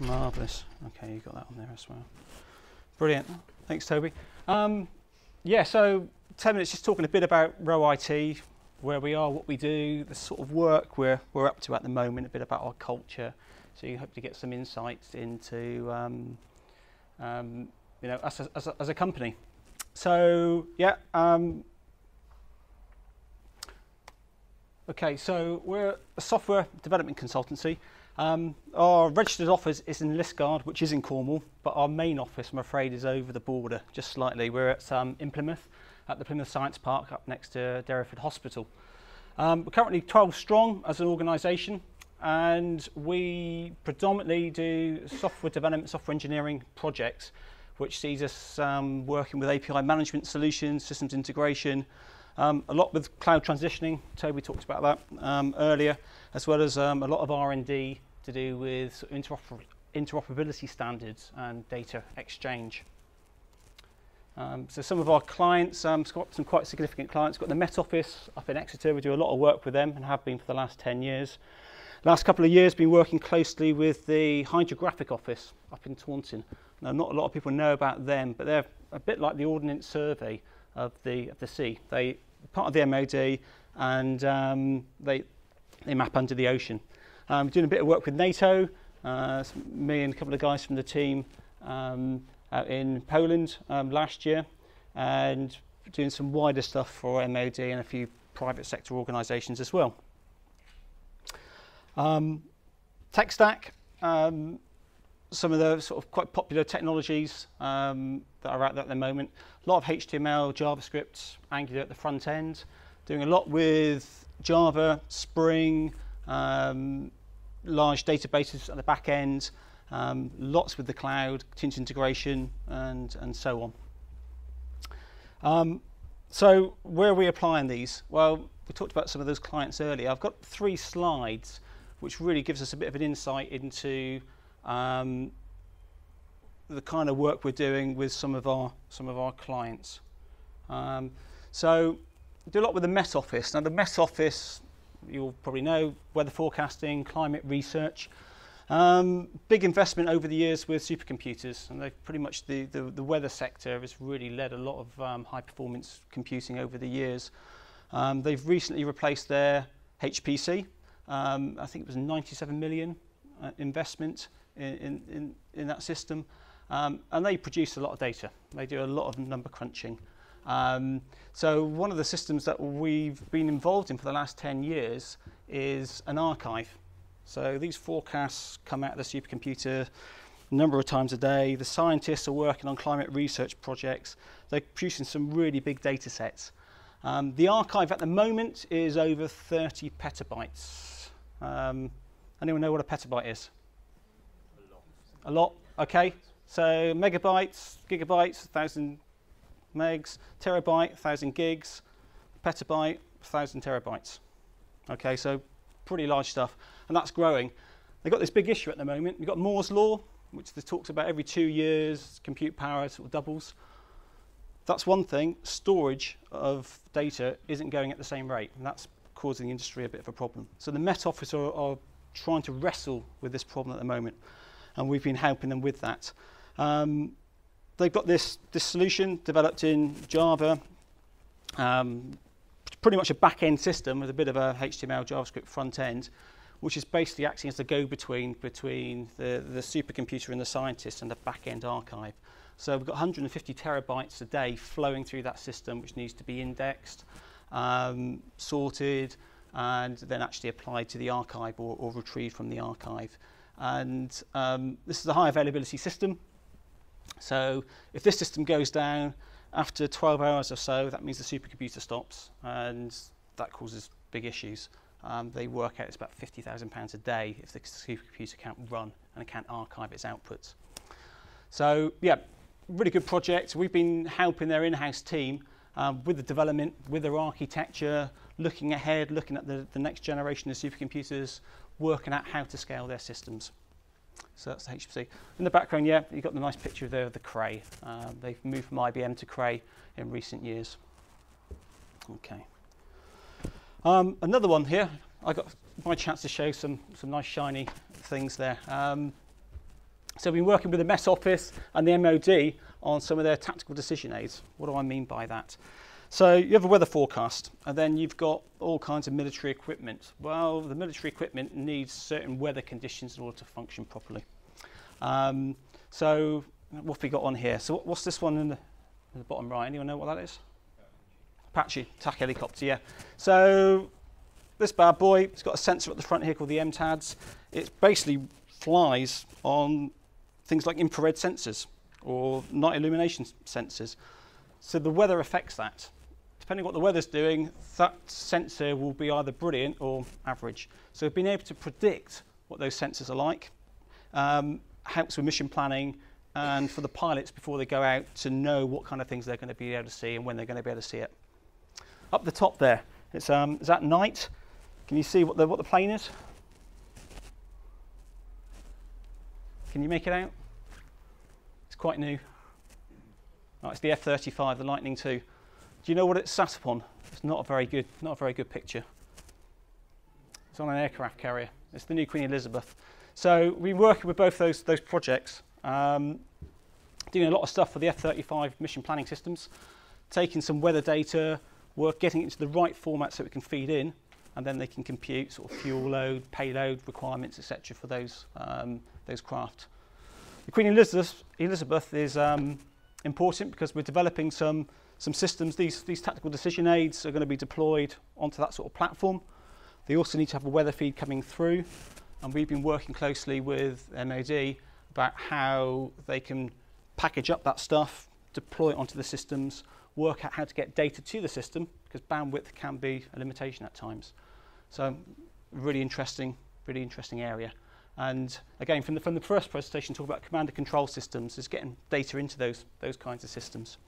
Marvellous. Okay, you got that on there as well. Brilliant. Thanks, Toby. Um, yeah, so 10 minutes just talking a bit about RoweIT, where we are, what we do, the sort of work we're, we're up to at the moment, a bit about our culture. So you hope to get some insights into, um, um, you know, us as, as, a, as a company. So, yeah, um, Okay, so we're a software development consultancy. Um, our registered office is in Liskeard, which is in Cornwall, but our main office, I'm afraid, is over the border, just slightly. We're at um, in Plymouth, at the Plymouth Science Park, up next to Derriford Hospital. Um, we're currently 12 strong as an organisation, and we predominantly do software development, software engineering projects, which sees us um, working with API management solutions, systems integration, um, a lot with cloud transitioning, Toby talked about that um, earlier, as well as um, a lot of R&D to do with interoper interoperability standards and data exchange. Um, so some of our clients, um, some quite significant clients, got the Met Office up in Exeter, we do a lot of work with them and have been for the last 10 years. Last couple of years, been working closely with the Hydrographic Office up in Taunton. Now, not a lot of people know about them, but they're a bit like the Ordnance Survey of the, of the sea. They part of the MOD and um, they, they map under the ocean. Um, doing a bit of work with NATO, uh, me and a couple of guys from the team um, out in Poland um, last year and doing some wider stuff for MOD and a few private sector organisations as well. Um, tech stack, um, some of the sort of quite popular technologies um, that are out there at the moment. A lot of HTML, JavaScript, Angular at the front end. Doing a lot with Java, Spring, um, large databases at the back end. Um, lots with the cloud, continuous integration, and, and so on. Um, so where are we applying these? Well, we talked about some of those clients earlier. I've got three slides which really gives us a bit of an insight into um, the kind of work we're doing with some of our some of our clients. Um, so do a lot with the Met Office. Now the Met Office, you'll probably know, weather forecasting, climate research. Um, big investment over the years with supercomputers, and they've pretty much the, the, the weather sector has really led a lot of um, high performance computing over the years. Um, they've recently replaced their HPC. Um, I think it was 97 million uh, investment in, in, in that system. Um, and they produce a lot of data. They do a lot of number crunching. Um, so one of the systems that we've been involved in for the last 10 years is an archive. So these forecasts come out of the supercomputer a number of times a day. The scientists are working on climate research projects. They're producing some really big data sets. Um, the archive at the moment is over 30 petabytes. Um, anyone know what a petabyte is? A lot, okay. So megabytes, gigabytes, 1,000 megs, terabyte, 1,000 gigs, petabyte, 1,000 terabytes. Okay, so pretty large stuff, and that's growing. They've got this big issue at the moment. We've got Moore's Law, which talks about every two years, compute power sort of doubles. That's one thing. Storage of data isn't going at the same rate, and that's causing the industry a bit of a problem. So the Met Office are, are trying to wrestle with this problem at the moment and we've been helping them with that. Um, they've got this, this solution developed in Java, um, pretty much a back-end system with a bit of a HTML JavaScript front end, which is basically acting as the go-between between the, the supercomputer and the scientist and the back-end archive. So we've got 150 terabytes a day flowing through that system, which needs to be indexed, um, sorted, and then actually applied to the archive or, or retrieved from the archive. And um, this is a high availability system. So if this system goes down after 12 hours or so, that means the supercomputer stops, and that causes big issues. Um, they work out it's about £50,000 a day if the supercomputer can't run and it can't archive its outputs. So yeah, really good project. We've been helping their in-house team um, with the development, with their architecture, looking ahead, looking at the, the next generation of supercomputers, working out how to scale their systems. So that's the HPC. In the background, yeah, you've got the nice picture there of the Cray. Um, they've moved from IBM to Cray in recent years. Okay. Um, another one here. I got my chance to show some some nice shiny things there. Um, So we've been working with the Met Office and the MOD on some of their tactical decision aids. What do I mean by that? So you have a weather forecast, and then you've got all kinds of military equipment. Well, the military equipment needs certain weather conditions in order to function properly. Um, so what have we got on here? So what's this one in the, in the bottom right? Anyone know what that is? Apache attack helicopter, yeah. So this bad boy, it's got a sensor at the front here called the MTADS. It basically flies on things like infrared sensors or night illumination sensors. So the weather affects that. Depending on what the weather's doing, that sensor will be either brilliant or average. So being able to predict what those sensors are like um, helps with mission planning and for the pilots before they go out to know what kind of things they're going to be able to see and when they're going to be able to see it. Up the top there, it's, um, is that night? Can you see what the, what the plane is? Can you make it out? It's quite new. Oh, it's the F-35, the Lightning II. Do you know what it's sat upon? It's not a very good, not a very good picture. It's on an aircraft carrier. It's the new Queen Elizabeth. So been working with both those, those projects, um, doing a lot of stuff for the F-35 mission planning systems, taking some weather data, work getting it into the right format so it can feed in, and then they can compute sort of fuel load, payload requirements, etc. for those, um, those craft. The Queen Elizabeth, Elizabeth is um, important because we're developing some, some systems. These, these tactical decision aids are going to be deployed onto that sort of platform. They also need to have a weather feed coming through and we've been working closely with MOD about how they can package up that stuff, deploy it onto the systems, work out how to get data to the system because bandwidth can be a limitation at times. So really interesting, really interesting area. And again, from the, from the first presentation, talk about command and control systems, is getting data into those, those kinds of systems.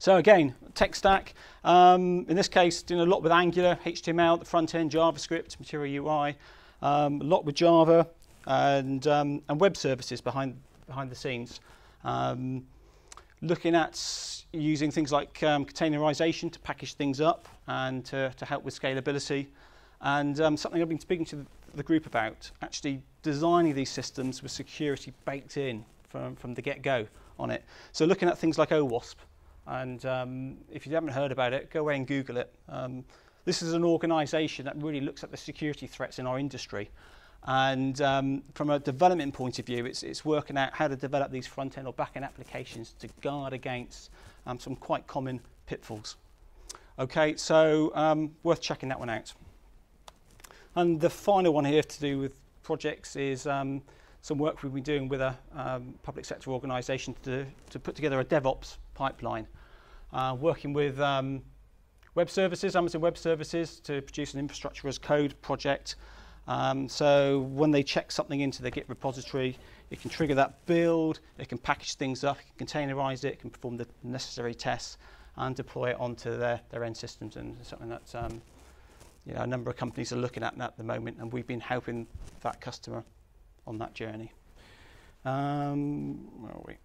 So again, tech stack. Um, in this case, doing a lot with Angular, HTML, the front end, JavaScript, Material UI, um, a lot with Java, and, um, and web services behind, behind the scenes. Um, looking at using things like um, containerization to package things up and to, to help with scalability. And um, something I've been speaking to the group about, actually designing these systems with security baked in from, from the get-go on it. So looking at things like OWASP, and um, if you haven't heard about it, go away and Google it. Um, this is an organization that really looks at the security threats in our industry. And um, from a development point of view, it's, it's working out how to develop these front-end or back-end applications to guard against um, some quite common pitfalls. Okay, so um, worth checking that one out. And the final one here to do with projects is um, some work we've been doing with a um, public sector organisation to, to put together a DevOps pipeline, uh, working with um, web services, Amazon Web Services, to produce an infrastructure as code project. Um, so when they check something into the Git repository, it can trigger that build, it can package things up, it can containerize it, it can perform the necessary tests and deploy it onto their, their end systems. And something that um, you know, a number of companies are looking at at the moment, and we've been helping that customer on that journey. Um, where are we?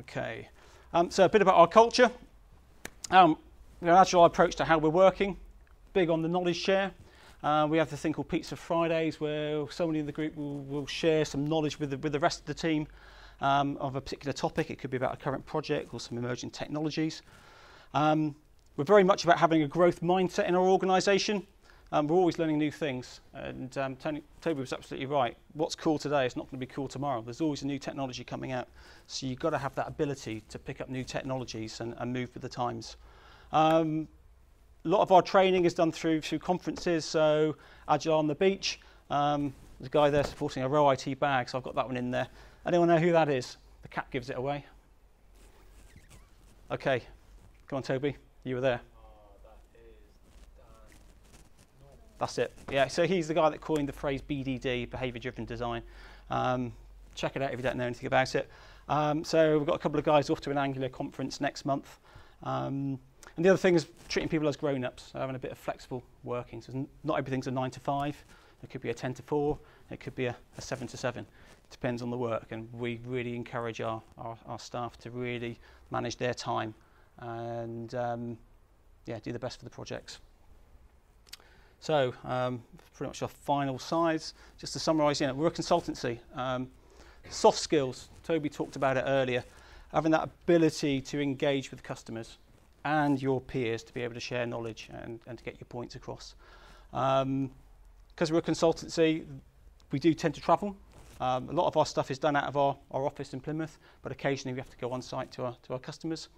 Okay. Um, so a bit about our culture. Um, an agile approach to how we're working, big on the knowledge share. Uh, we have the thing called Pizza Fridays where somebody in the group will, will share some knowledge with the, with the rest of the team um, of a particular topic. It could be about a current project or some emerging technologies. Um, we're very much about having a growth mindset in our organisation. Um, we're always learning new things. And um, Tony, Toby was absolutely right. What's cool today is not going to be cool tomorrow. There's always a new technology coming out. So you've got to have that ability to pick up new technologies and, and move with the times. Um, a lot of our training is done through, through conferences, so Agile on the Beach. Um, there's a guy there supporting a RoweIT bag, so I've got that one in there. Anyone know who that is? The cat gives it away. Okay, come on, Toby. You were there. Uh, That's it. Yeah, so he's the guy that coined the phrase BDD, behavior driven design. Um, check it out if you don't know anything about it. Um, so we've got a couple of guys off to an Angular conference next month. Um, and the other thing is treating people as grown-ups, so having a bit of flexible working. So not everything's a 9 to 5. It could be a 10 to 4. It could be a, a 7 to 7. It depends on the work. And we really encourage our, our, our staff to really manage their time and um, yeah, do the best for the projects. So um, pretty much our final slides. Just to summarise, you know, we're a consultancy. Um, Soft skills, Toby talked about it earlier. Having that ability to engage with customers and your peers to be able to share knowledge and, and to get your points across. Because um, we're a consultancy, we do tend to travel. Um, a lot of our stuff is done out of our, our office in Plymouth, but occasionally we have to go on site to our, to our customers.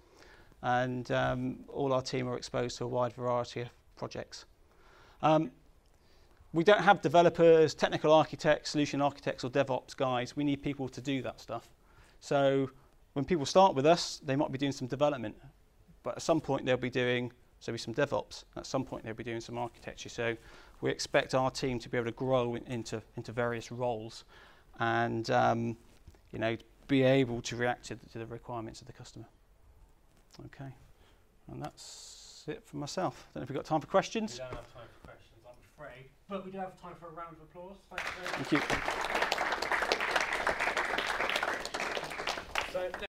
And um, all our team are exposed to a wide variety of projects. Um, we don't have developers, technical architects, solution architects, or DevOps guys. We need people to do that stuff. So when people start with us, they might be doing some development, but at some point they'll be doing so be some DevOps. At some point they'll be doing some architecture. So we expect our team to be able to grow in, into into various roles, and um, you know be able to react to the, to the requirements of the customer. Okay, and that's that's it for myself. I don't know if we've got time for questions. We don't have time for questions, I'm afraid. But we do have time for a round of applause. Thank you. Thank you. So